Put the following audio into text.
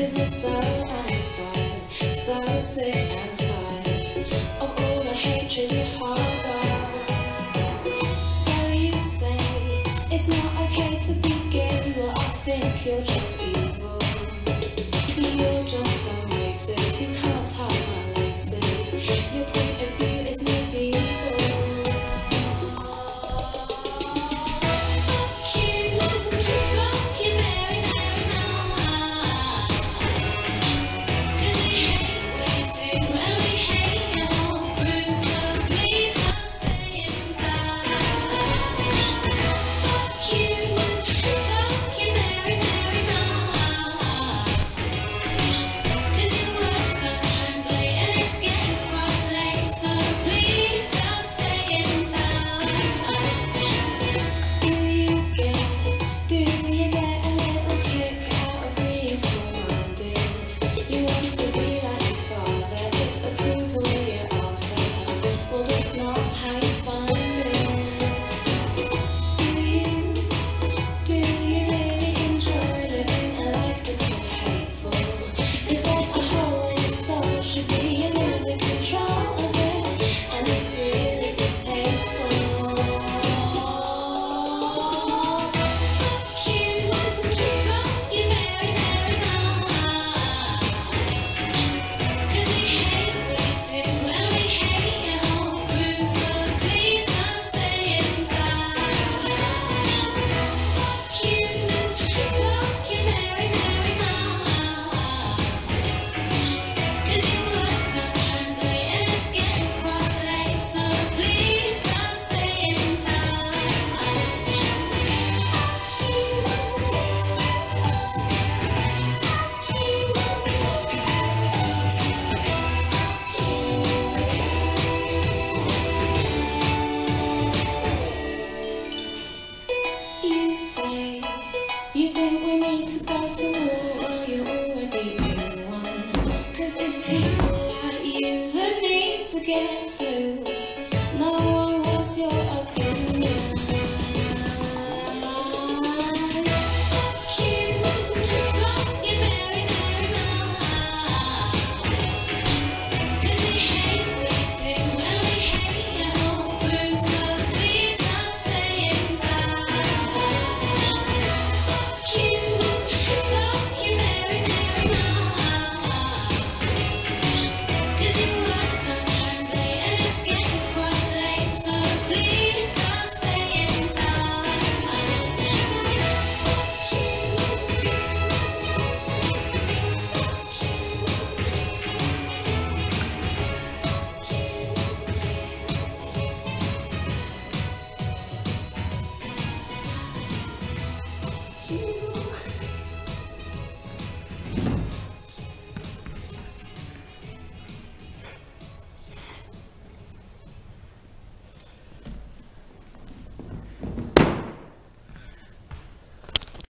Cause we're so uninspired, so sick and tired Of all the hatred you harbor So you say, it's not okay to be gay I think you're just evil. Can't let you the need to get through.